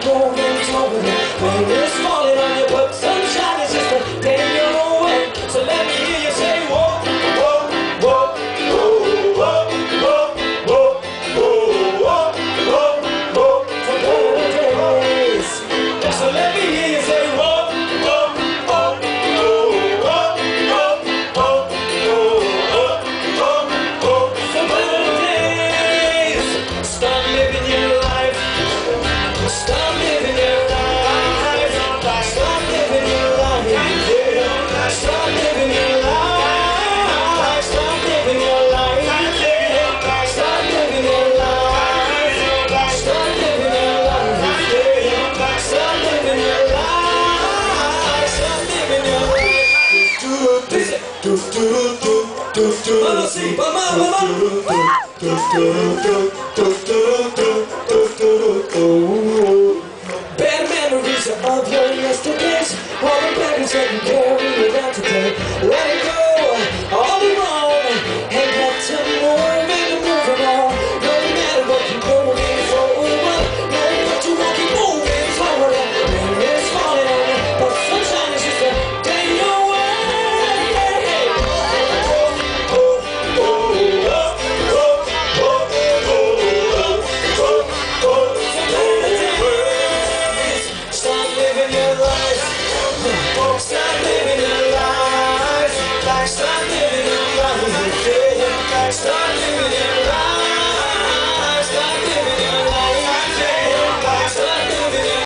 go. Mano assim, mano. Sabbath.